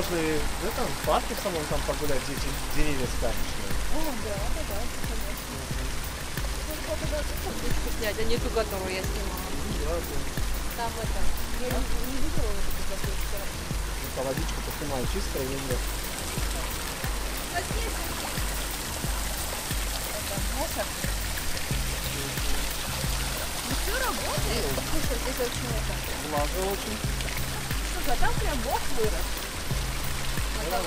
Можно и в этом в парке самом там погулять, где эти деревья сказочные. О, да, да, да, конечно. Только фоточку снять, а не ту, которую я снимала. Да, да. Там это, я не, не видела вот эту. Ну, По водичку поснимаю чистая или нет. Это мусор. Ну все работает. Слушай, здесь очень это. Влага очень. Слушай, а там прям бог вырос. Наша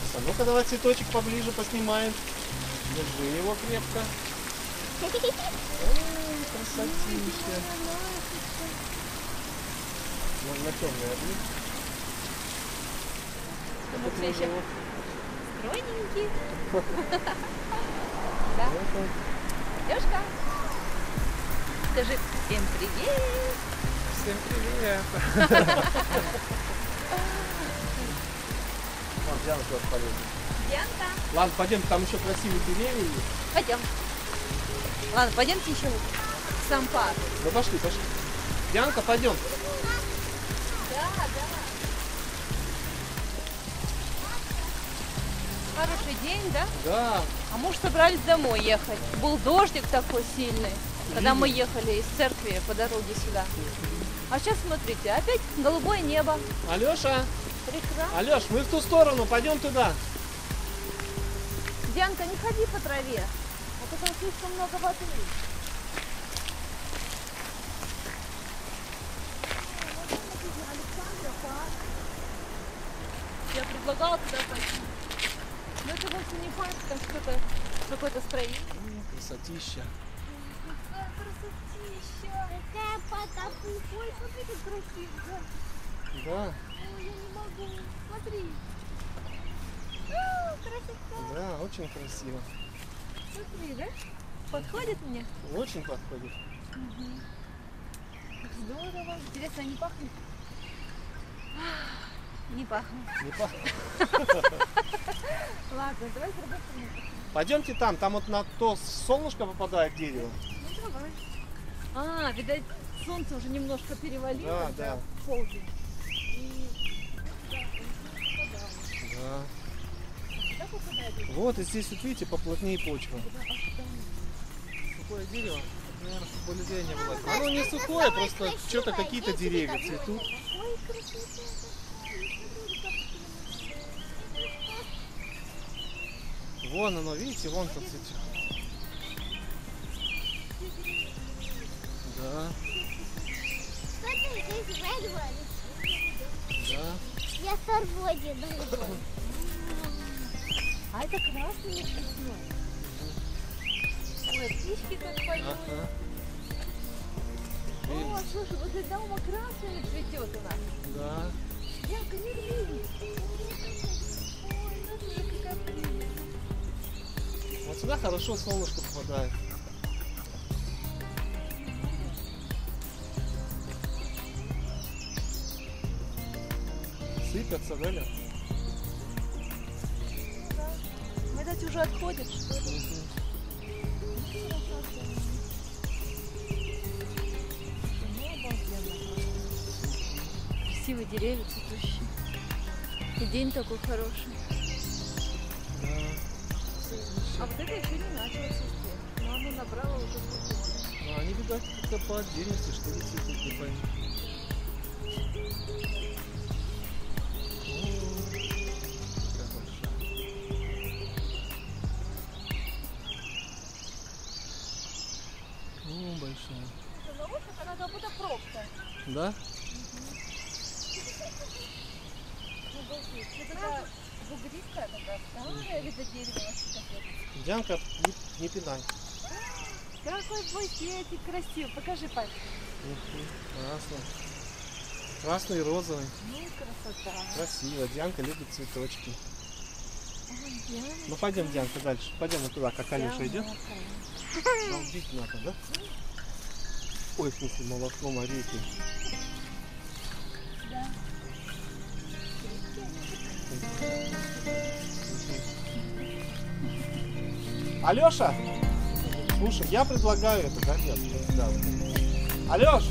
красота. Ну-ка давай цветочек поближе поснимаем. Держи его крепко. Ой, красотища. Можно темный одни. Ну, все еще его. Стройненький. Это Лёшка, скажи всем привет. Всем привет! Вон, Диана тоже полезет. Янка. Ладно, пойдем, там еще красивые деревья есть. Пойдем. Ладно, пойдемте еще в сам парк. Ну пошли, пошли. Дианка, пойдем. Хороший день, да? Да. А мы уж собрались домой ехать. Был дождик такой сильный, когда мы ехали из церкви по дороге сюда. А сейчас смотрите, опять голубое небо. Алеша, Прекрасно. Алеш, мы в ту сторону, пойдем туда. Дианка, не ходи по траве, а то там слишком много воды. Я предлагала туда пойти. Но это вовсе не парк, там что-то, какое-то строение. М, Красотища. Какая красотища! Какая потопу. Ой, смотри, как красиво. Да, Ой, я не могу. Смотри. А, красота. да, очень красиво. Смотри, да? Подходит мне? Очень подходит. Как здорово. Интересно, не пахнет? Не пахнет. Не па- Ладно, давай сработаем. Пойдемте там, там вот на то солнышко попадает дерево. Ну давай. А, видать, солнце уже немножко перевалило. Да, да. полдень. И да, попадало. Да. Вот и здесь, вот видите, поплотнее почва. Сухое дерево, наверное, чтобы людей не было. Оно не сухое, просто что-то какие-то деревья цветут. Вон оно, видите, вон там цветет. Да, Смотри, здесь red one. Да. Я сорву один red one. А это красный цветной. Ой, птички как поют. Ага. О, слушай, возле дома красный цветет у нас. Да. Янка, не рви. Ой, смотри, какая прелесть. Вот сюда хорошо солнышко попадает. Да, Лен? Видать, уже отходит. Красивые деревья цветущие. И день такой хороший. Да. А вот это еще не начало цвести. Но оно набрало уже бутоны. Ну, они, видать, как-то по отдельности, что ли, цветут, не пойму. О, большая. Она как будто пробка. Да? Это такая старая, видно, дерево. Дианка, не, не пинай. Какой букетик красивый. Покажи пальчик. Ты, Классно. Красный и розовый. Ну, красота. Красиво. Дианка любит цветочки. Я Ну пойдем, Дианка, дальше. Пойдем вот туда, как Алеша идет. Балдеть надо, да? Ой, в смысле, молоко Марийки. Да. Алеша, слушай, я предлагаю это, да, нет, да. Алеш,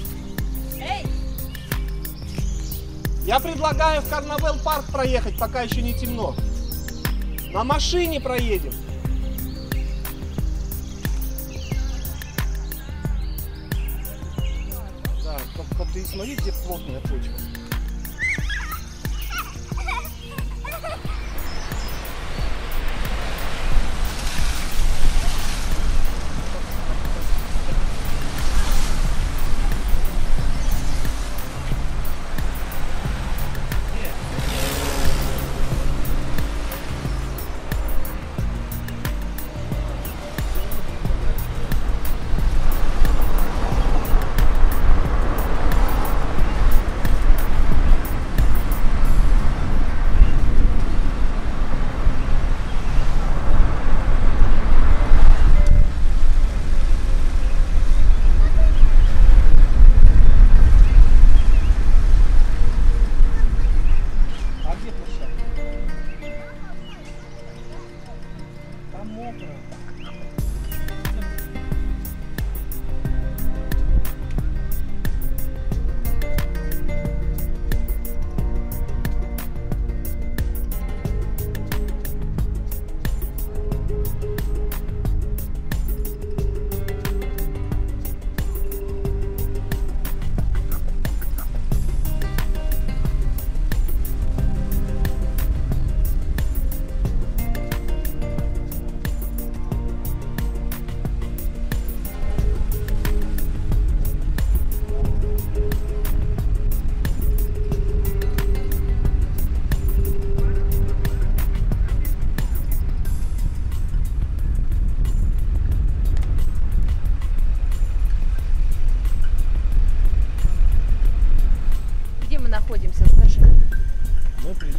Эй! Я предлагаю в Карнавел парк проехать, пока еще не темно. На машине проедем. Да, только ты смотри, где плотная почва.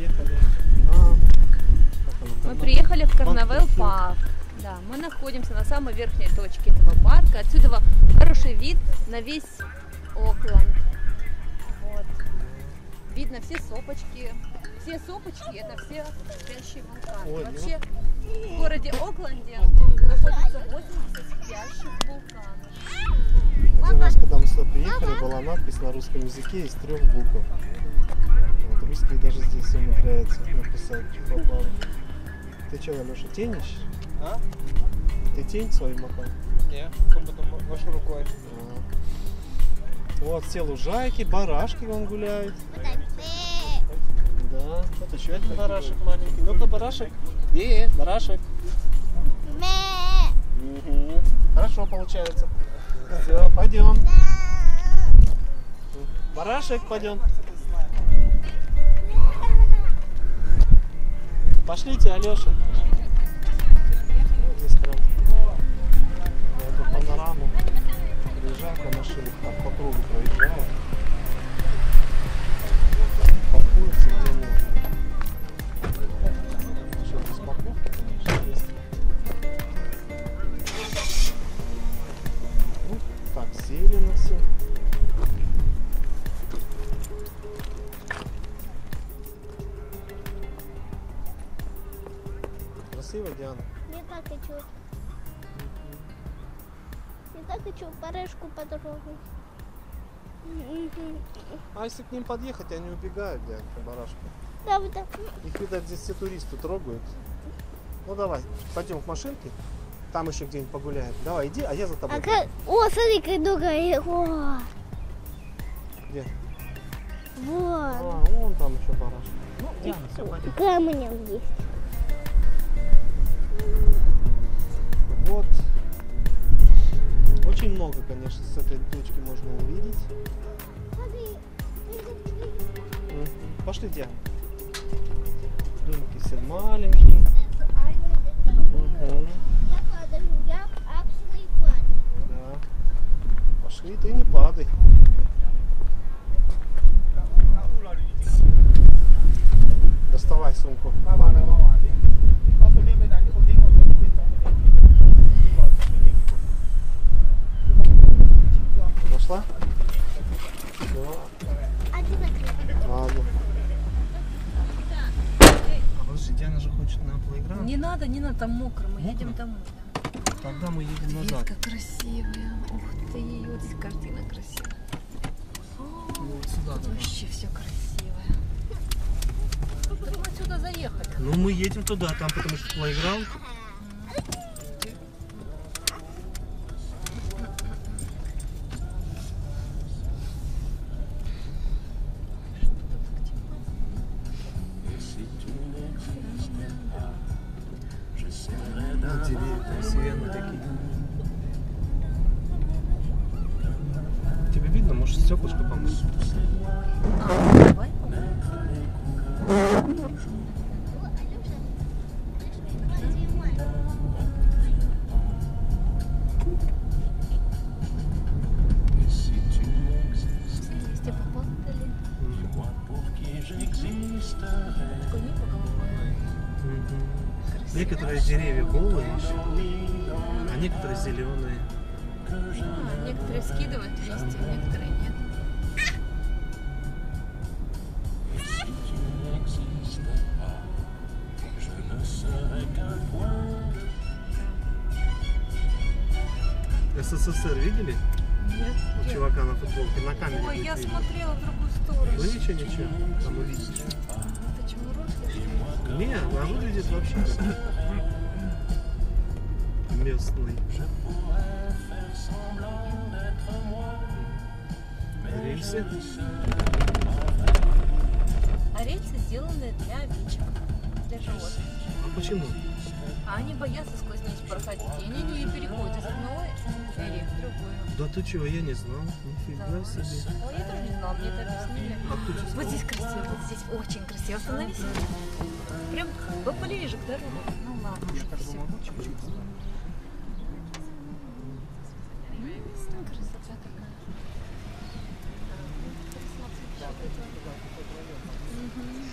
Приехали на... Мы приехали в Карнавел парк. Да, мы находимся на самой верхней точке этого парка. Отсюда хороший вид на весь Окленд. Вот. Видно все сопочки. Все сопочки это все спящие вулканы. Ой, ну. Вообще в городе Окленде находится 80 спящих вулканов. Один раз, когда мы сюда приехали, была надпись на русском языке из трех букв. Русские даже здесь умудряются написать попало. Ты что, Алеша, тенишь? А? Ты тень свою махал? Не, как будто м- машу рукой. А. Вот все лужайки, барашки вон гуляют. Да, вот еще один барашек маленький. Ну-ка, барашек. Э, барашек. Мгм. Хорошо получается. Все, пойдем. Барашек, пойдем. Пошлите, Алеша. Вот здесь прям эту панораму приезжают на машинах, так по кругу проезжают. Мгм. А если к ним подъехать, они убегают, Дианка, барашки. Да, так. Их, видать, здесь все туристы трогают. Ну давай, пойдем к машинке. Там еще где-нибудь погуляем. Давай, иди, а я за тобой. А как... О, смотри, как долго. я- О, Где? вот. А, вон там еще барашек. Ну, Диана, все, пойдем. Камнем есть. Вот. Очень много, конечно, с этой точки можно увидеть. Пошли, Диана. Домики все маленькие. Да. Пошли, ты не падай. Доставай сумку. Мама. Там мокро, мы Мокро? едем домой. да. Тогда мы едем Видишь, назад. как красивая. Ух ты, вот здесь картина красивая. Вот сюда тогда. Вообще все красивое. Так мы отсюда заехали. Ну, мы едем туда, там потому что плейграунд. СССР видели? Нет. У чувака на футболке на камере. Ой, я смотрела в другую сторону. Ну ничего, ничего, там увидишь. Это что ли? Не, она выглядит вообще как местный. Рельсы. А рельсы сделаны для овечек, для животных. А почему? А они боятся сквозь них проходить, и они не переходят из одного или в другую. Да ты чего, я не знал. Нифига Да. себе. Ой, я тоже не знала, мне это объяснили. А Вот здесь красиво, вот здесь очень красиво. Остановись. Прям вот поближе к дороге. Ну ладно, Я так всё. помогу чуть-чуть. М, Красота такая. Посмотри, что это. Мгм.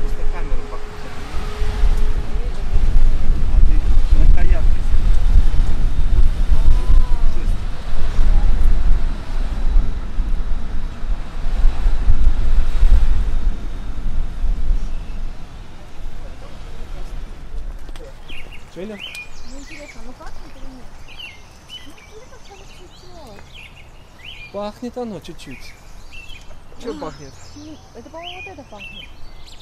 Просто камеру покрутить. А ты на каяках. Жесть. Женя? Ну интересно, ну пахнет или нет? Ну там цветет. Пахнет оно чуть-чуть. Что А. пахнет? Это, по-моему, вот это пахнет.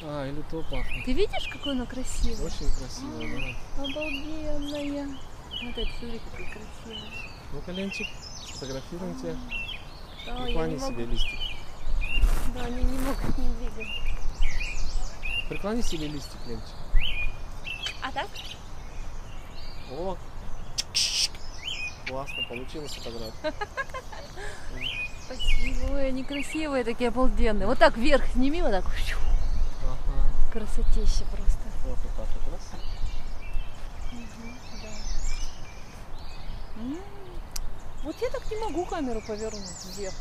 А, или то пахнет. Ты видишь, какое оно красивое? Очень красиво, да. Обалденная. Вот это, смотри, какой красивый. Ну, коленчик, сфотографируем тебя. Да, не Преклони могу. себе листик. Да, они не могут не двигать. Преклони себе листик, Ленчик. А так? О! Классно, получилась фотография. Спасибо. Они красивые такие, обалденные. Вот так вверх сними, вот так. Ага. Красотища просто. Вот вот так вот раз. Да. М, Вот я так не могу камеру повернуть вверх.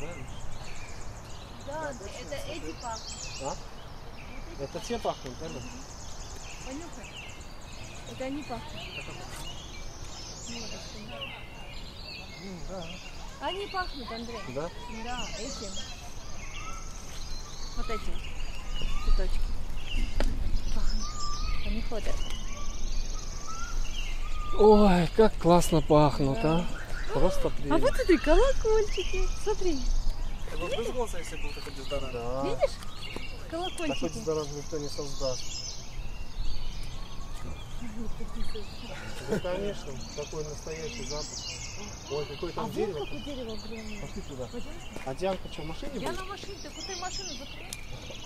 Да? Да, это эти пахнут. А? Это те пахнут, да? Лёш? Понюхай. Это они пахнут. Ну, Да. Они пахнут, Андрей. Да? Да, эти. Вот эти цветочки. Пахнут. Они ходят. Ой, как классно пахнут, а. Просто А прелесть. вот смотри, колокольчики. Смотри, Я бы вызвался, если был такой бездорожный. Да. видишь? Такой Колокольчики. дорог никто не создаст. Да, конечно, такой настоящий запах. Ой, какое А дерево. какое дерево огромное. Пошли туда. Пойдем. А Дианка что, в машине Я будет? на машине, так вот ты машину закрой.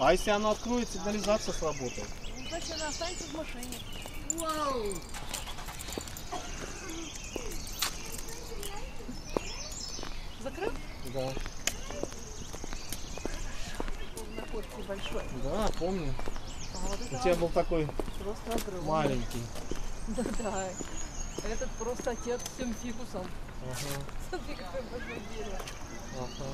А если она откроет, сигнализация сработает. Ну, Значит, она останется в машине. Закрыл? Да. Находки большой. Да, помню. А вот У тебя был такой маленький. Да-да. Этот просто отец всем фикусом. Ага, Смотри, какое большое дерево. ага.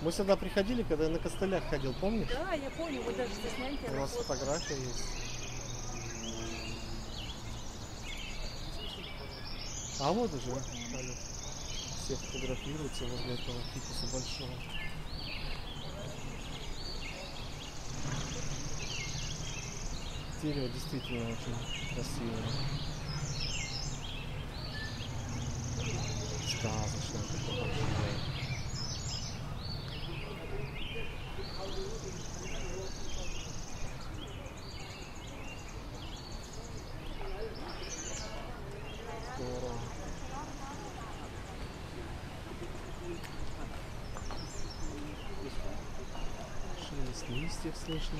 Мы сюда приходили, когда я на костылях ходил, помнишь? Да, я помню, вот даже здесь няньки У нас растут. фотография есть. А вот уже все фотографируются возле этого фикуса большого. Дерево действительно очень красивое. Сказочное такое большое. Здорово. Шелест листьев слышно.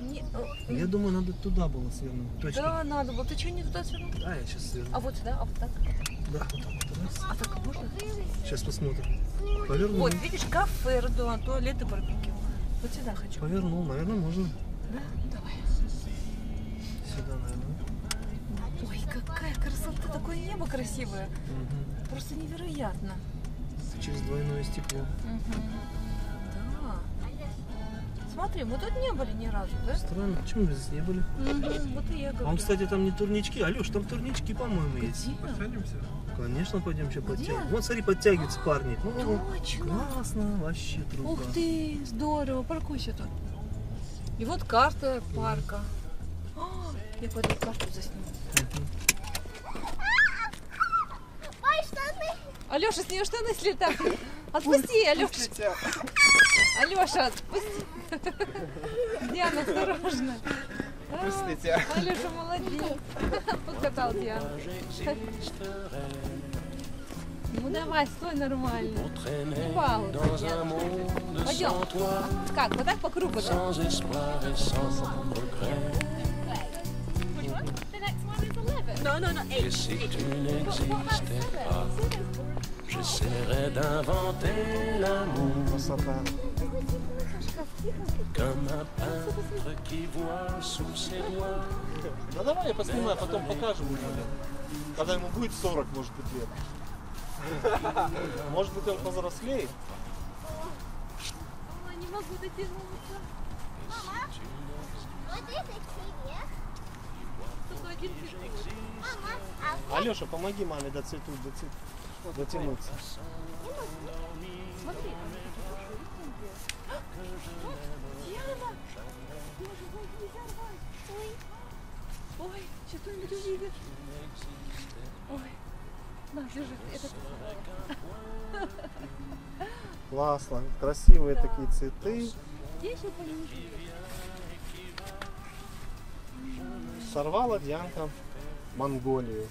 Не, Я думаю, надо туда было свернуть. Точно. да, надо было. Ты что, не туда свернул? Да, я сейчас сверну. А вот сюда, а вот так? Да, вот так вот. Раз. А так можно? Сейчас посмотрим. Повернул. Вот, видишь, кафе, Эрдуан, туалет и барбекю. Вот сюда хочу. Повернул, наверное, можно Да? Красивое. Мгм. Просто невероятно. Через двойное стекло. Да. Смотри, мы тут не были ни разу, да? Странно, почему мы здесь не были? Мгм, Вот и я А говорю. он, кстати, там не турнички. Алеш, там турнички, по-моему, есть. Садимся. Конечно, пойдем еще подтягивать. Вот, смотри, подтягиваются парни. Ну, Точно. классно, вообще труба. Ух ты, здорово, паркуйся тут. И вот карта парка. А, Я пойду карту засниму. Алеша, с нее штаны слетают. Отпусти, Алеша. Алеша, отпусти. Диана, осторожно. А, Пустите. Алеша молодец. Подкатал Диану. Ну давай, стой нормально. Упал. Пойдем. Как, вот так по кругу, да? Sans espoir et sans regret. The next one is 11. No, no, no, Et si tu n'existais pas, j'essaierais d'inventer l'amour comme un peintre qui voit sous ses doigts Да давай я поснимаю, потом покажем ему. Когда ему будет 40, может быть, лет. Может быть, он повзрослеет. Ой, не могу дотянуться. Мама, вот это тебе. Только один. Мама, а Алеша, помоги маме доцвету, доцвет- дотянуться. Смотри. Ой. Ой, сейчас кто-нибудь увидит. Ой. На, держи, это Классно. Красивые такие цветы. Я еще. Сорвала Дианка Монголию.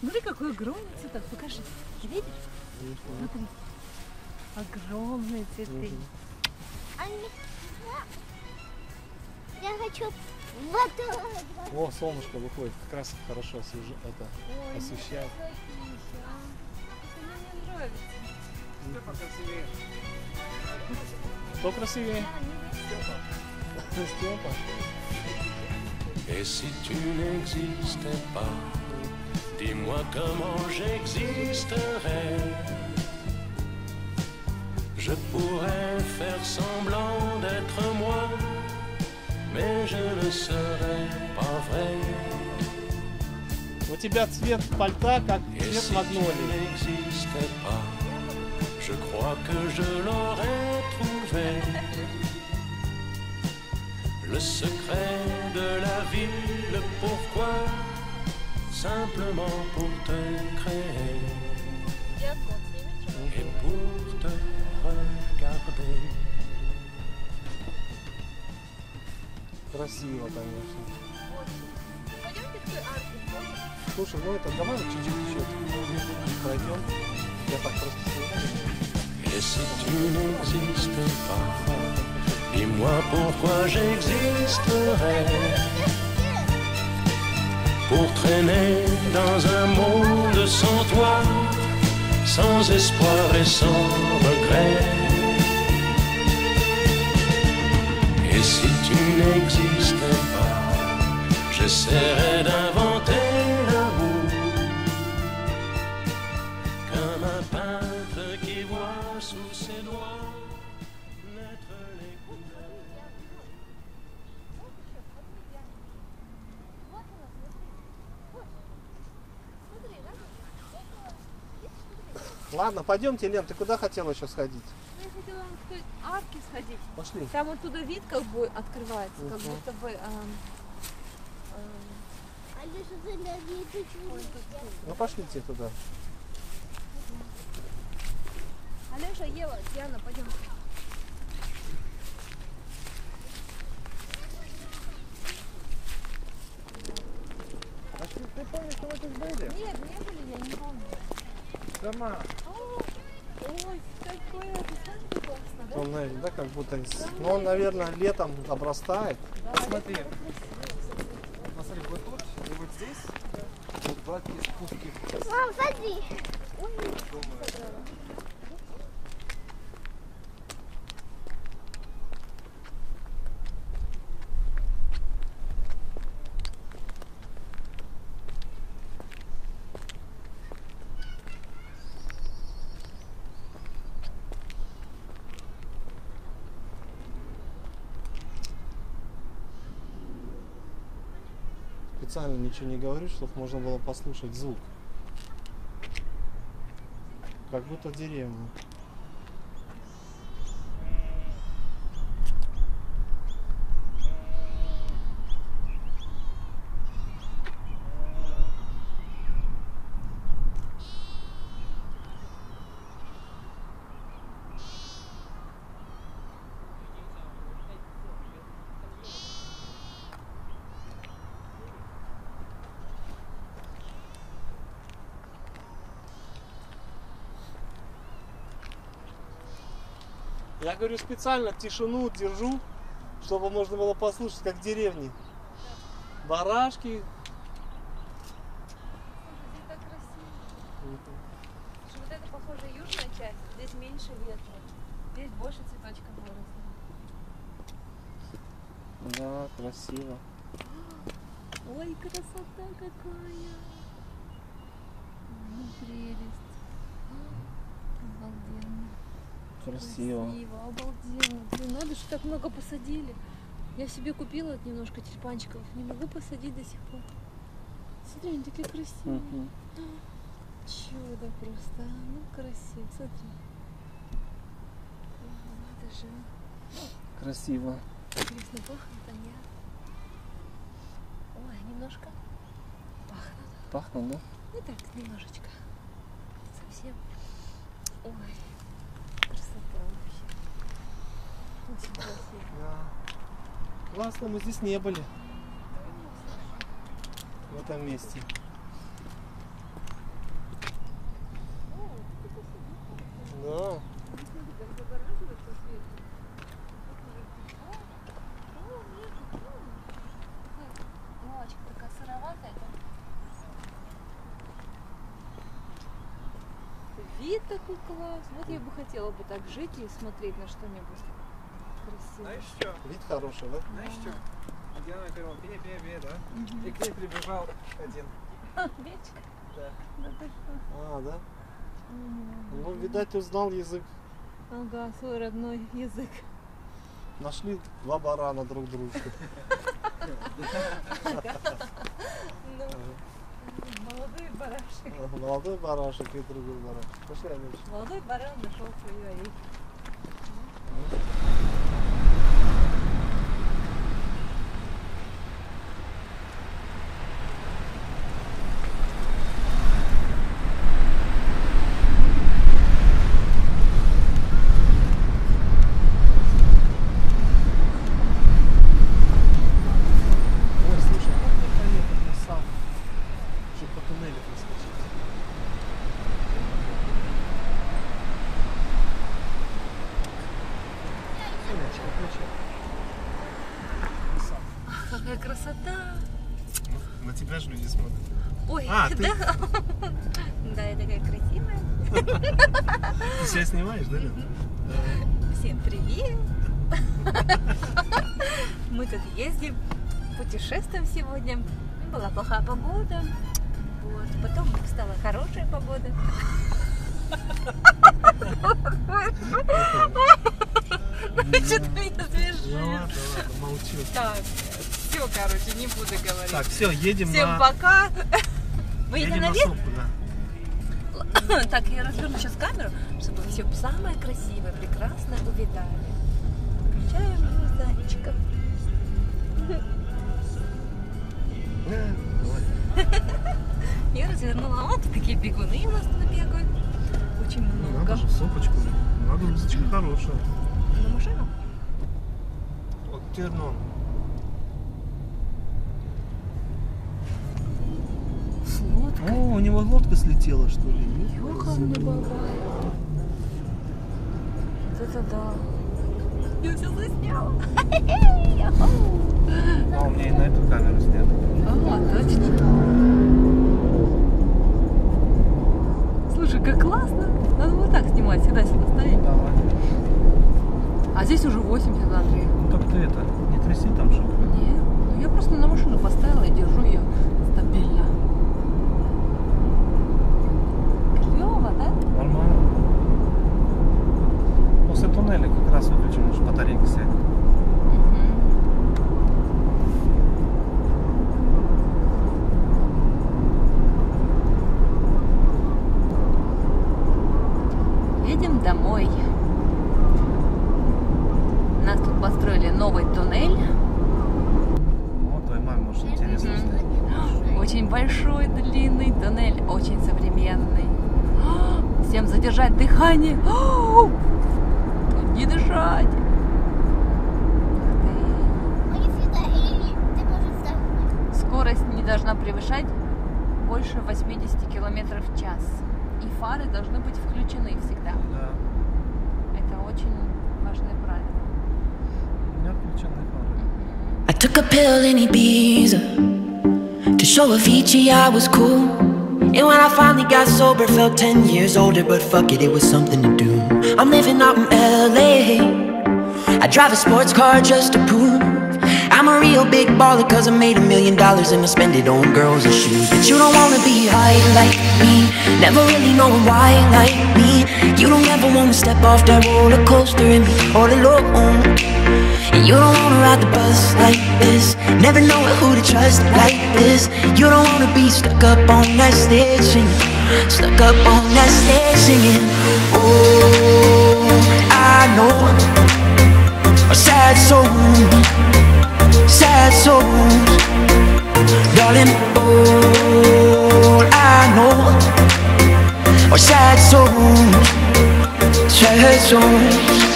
Смотри, какой огромный цветок. Покажи. Ты видишь? Смотри. Огромные цветы. они... Я хочу вот. О, солнышко выходит. Как раз хорошо освежи- это, освещает. Это мне нравится. Покрасивее. Кто красивее? Степа. Et si tu n'existais pas, dis-moi comment j'existerais. Je pourrais faire semblant d'être moi, mais je ne serais pas vrai. У тебя цвет пальта как Et цвет si tu магнолии. n'existais pas, je crois que je l'aurais trouvé. Le secret de la ville, pourquoi Simplement pour te créer et pour te regarder. Красиво, конечно. Пойдемте к арке. Слушай, ну это давай чуть-чуть еще пройдем. Я так просто снимаю. Et si tu n'existais pas, dis-moi pourquoi j'existerais. Pour traîner dans un monde sans toi, sans espoir et sans regret. Et si tu n'existais pas, j'essaierais d'inventer Ладно, пойдемте, Лен, ты куда хотела еще сходить? Ну, Я хотела к той арке сходить. Пошли. Там оттуда вид как бы открывается, как Мгм. будто бы... эм, эм, ты ты? Ну пошлите туда. Алеша, Ева, Диана, пойдем. Ты помнишь, что мы тут были? Нет, не были, я не помню. Сама. Ой, какое, ты знаешь, как классно, да? Туннель, да, как будто... из- Ну, он, наверное, летом обрастает. Смотри. Посмотри, вот тут и вот здесь вот два такие спуски. Мам, смотри. Специально ничего не говорю, чтобы можно было послушать звук. Как будто в Я говорю, специально тишину держу, чтобы можно было послушать, как в деревне. Барашки. Здесь так красиво. Слушай, Вот это, похоже, южная часть. Здесь меньше ветра. Здесь больше цветочков выросло. Да, красиво. Ой, красота какая! Ну, прелесть. Обалденно. Красиво. Красиво, обалденно. Блин, надо же так много посадили. Я себе купила немножко тюльпанчиков. Не могу посадить до сих пор. Смотри, они такие красивые. Мгм. Чудо просто. а. Ну, красиво. Смотри. Надо же. Красиво. Интересно, пахнут они. а? Ой, немножко пахнут. Пахнет, да? Ну так, немножечко. Совсем. Ой, красота вообще. Классно, мы здесь не были. В этом месте. Да. Вид такой класс. Вот я бы хотела бы так жить и смотреть на что-нибудь красивое. Знаешь что? Вид хороший, да? Знаешь что? Диана говорила, пе, пе, пе, да? И к ней прибежал один. Вечка. Да. Да ты что? А, да? Мгм. Ну, видать, узнал язык. Ага, свой родной язык. Нашли два барана друг дружку. Ну, Молодой барашек. Молодой барашек и другой барашек. Пошли, Алёша. Молодой баран нашел свою овечку. Ой, слушай, а как мне поехать на сам? Чтобы по туннелю проскочить. Сонечка, включи. Какая красота! Ну, на тебя же люди смотрят. Ой, А, ты- да? Да, я такая красивая. Ты себя снимаешь, да, Лен? Всем привет! Мы тут ездим, путешествуем сегодня. Была плохая погода. Вот. Потом стала хорошая погода. Что-то меня смешит. Так, все, короче, не буду говорить. Так, все, едем Всем на... пока. Мы Едем едем на наверх? сопку, да. Так, я разверну сейчас камеру, чтобы все самое красивое, прекрасно увидали. Включаем зайчиков. Я развернула. Вот такие бегуны у нас тут бегают. Очень Ну, много. Надо же, сопочку. Нагрузочка хорошая. На машину? Вот терно. Лодкой. О, у него лодка слетела, что ли? Ёханый бабай. Вот это да. Я все засняла. А, у меня и на эту камеру снято. А, точно. Слушай, как классно. Надо вот так снимать, всегда сюда ставить. Давай. А здесь уже 80, Андрей. Ну так ты это, не тряси там, чтобы... Нет, ну я просто на машину поставила и держу ее стабильно. Едем домой. Нас тут построили новый туннель. Вот твоей маме, может, интересно. Очень большой, длинный туннель, очень современный. Всем задержать дыхание. Тут не дышать. Скорость не должна превышать больше 80 километров в час. И фары должны быть включены всегда. Да. Это очень важное правило. У меня включены фары. I took a pill in Ibiza to show Avicii I was cool. And when I finally got sober, felt 10 years older, but fuck it, it was something to do. I'm living out in LA. I drive a sports car just to prove I'm a real big baller, cause I made a million dollars and I spend it on girls and shoes. But you don't wanna be high like me, never really know why like me. You don't ever wanna step off that roller coaster and be all alone. And you don't wanna ride the bus like this Never know who to trust like this You don't wanna be stuck up on that stage singing Stuck up on that stage singing Oh, I know A sad soul Sad souls. Darling, all I know Are sad souls Sad souls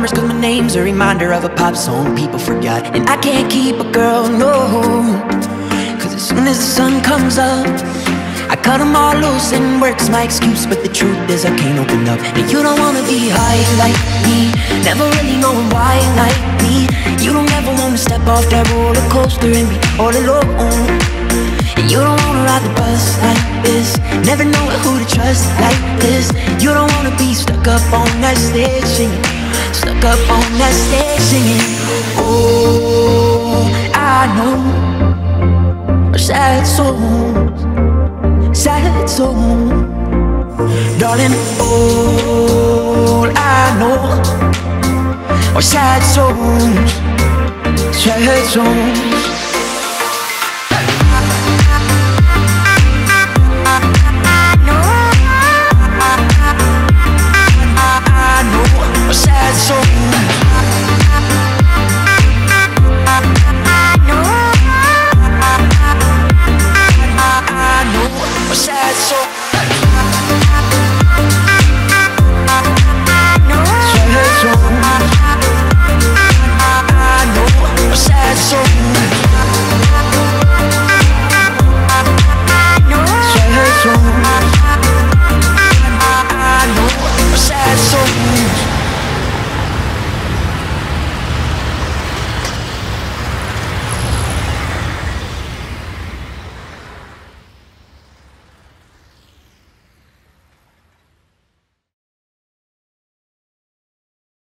cause my name's a reminder of a pop song people forgot. And I can't keep a girl, no. Cause as soon as the sun comes up, I cut them all loose and work's my excuse, but the truth is I can't open up. And you don't wanna be high like me, never really knowing why like me. You don't ever wanna step off that roller coaster and be all alone. And you don't wanna ride the bus like this, never know who to trust like this. You don't wanna be stuck up on that stage singing, stuck up on that stage singing. Oh, I know sad songs, sad songs. Darling, all I know are sad songs, sad songs.